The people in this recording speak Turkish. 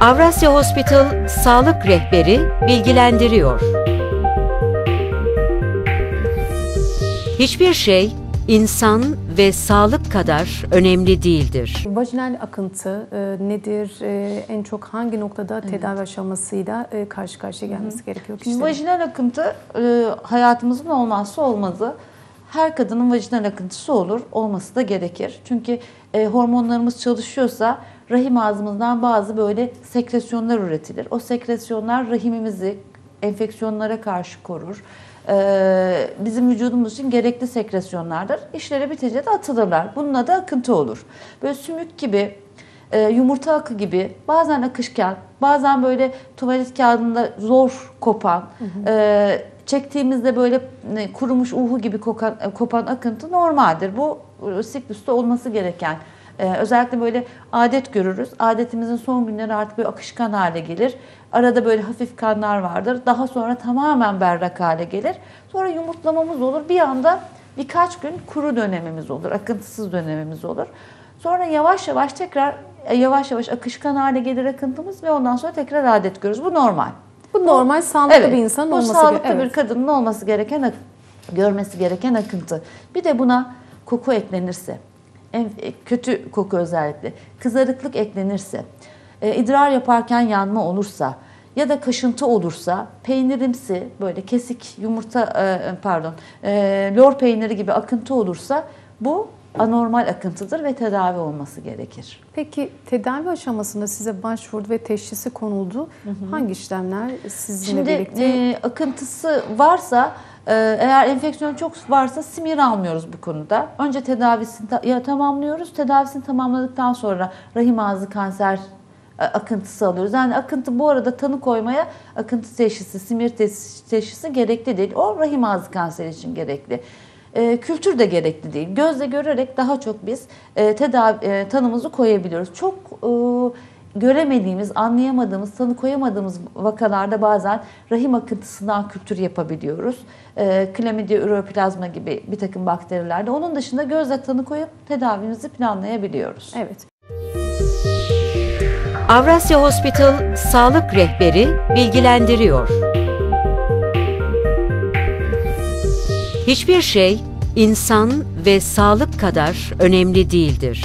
Avrasya Hospital Sağlık Rehberi bilgilendiriyor. Hiçbir şey insan ve sağlık kadar önemli değildir. Vajinal akıntı e, nedir? E, en çok hangi noktada tedavi aşamasıyla e, karşı karşıya gelmesi gerekiyor kişilerin? Vajinal akıntı e, hayatımızın olmazsa olmazı. Her kadının vajinal akıntısı olur, olması da gerekir. Çünkü e, hormonlarımız çalışıyorsa rahim ağzımızdan bazı böyle sekresyonlar üretilir. O sekresyonlar rahimimizi enfeksiyonlara karşı korur. E, bizim vücudumuz için gerekli sekresyonlardır. İşleri bitince de atılırlar. Bunun adı akıntı olur. Böyle sümük gibi e, yumurta akı gibi bazen akışkan, bazen böyle tuvalet kağıdında zor kopan, e, çektiğimizde böyle kurumuş uhu gibi kokan, e, kopan akıntı normaldir. Bu e, siklüste olması gereken. E, özellikle böyle adet görürüz. Adetimizin son günleri artık böyle akışkan hale gelir. Arada böyle hafif kanlar vardır. Daha sonra tamamen berrak hale gelir. Sonra yumurtlamamız olur. Bir anda birkaç gün kuru dönemimiz olur. Akıntısız dönemimiz olur. Sonra yavaş yavaş tekrar e, yavaş yavaş akışkan hale gelir akıntımız ve ondan sonra tekrar adet görürüz. Bu normal. Bu normal sağlıklı bir insanın bu olması sağlıklı gerekiyor. bir kadının olması gereken görmesi gereken akıntı. Bir de buna koku eklenirse, en e, kötü koku özellikle, kızarıklık eklenirse, e, idrar yaparken yanma olursa ya da kaşıntı olursa, peynirimsi böyle kesik yumurta e, pardon, e, lor peyniri gibi akıntı olursa bu anormal akıntıdır ve tedavi olması gerekir. Peki tedavi aşamasında size başvurdu ve teşhisi konuldu. Hangi işlemler sizinle Şimdi birlikte? e, akıntısı varsa eğer enfeksiyon çok varsa simir almıyoruz bu konuda. Önce tedavisini ya tamamlıyoruz. Tedavisini tamamladıktan sonra rahim ağzı kanser e, akıntısı alıyoruz. Yani akıntı bu arada tanı koymaya akıntı teşhisi, simir teş- teşhisi gerekli değil. O rahim ağzı kanseri için gerekli. E, kültür de gerekli değil. Gözle görerek daha çok biz e, tedavi e, tanımızı koyabiliyoruz. Çok e, göremediğimiz, anlayamadığımız, tanı koyamadığımız vakalarda bazen rahim akıntısından kültür yapabiliyoruz. E, Chlamydia uroplazma gibi bir takım bakterilerde. Onun dışında gözle tanı koyup tedavimizi planlayabiliyoruz. Evet. Avrasya Hospital Sağlık Rehberi bilgilendiriyor. Hiçbir şey insan ve sağlık kadar önemli değildir.